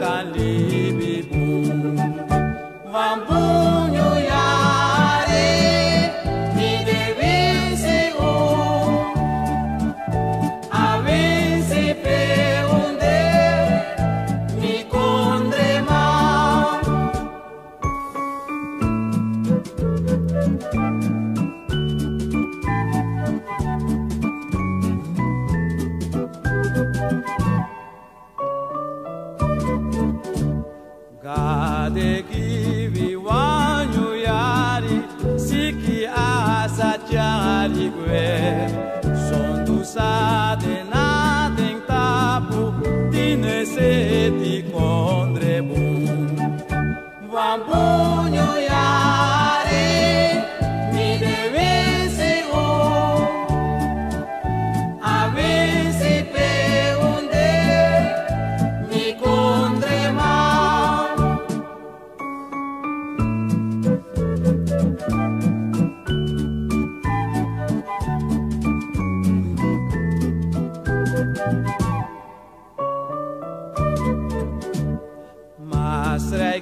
山里。degi wanyu yari siki asa chari gue son tu sa de na den tapu tine se ti kondrebu vambu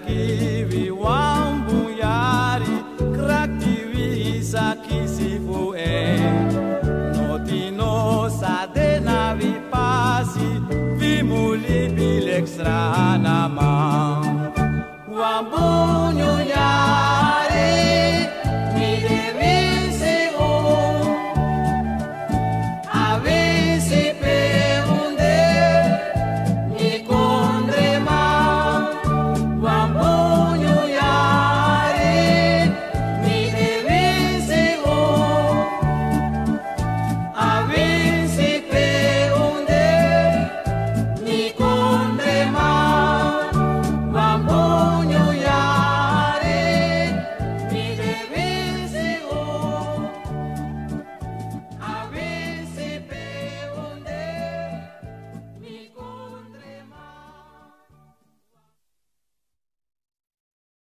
kiwi wambu yari krak diwi sakisi fu e notino sadena vi pasi vi muli bilek strana man wambu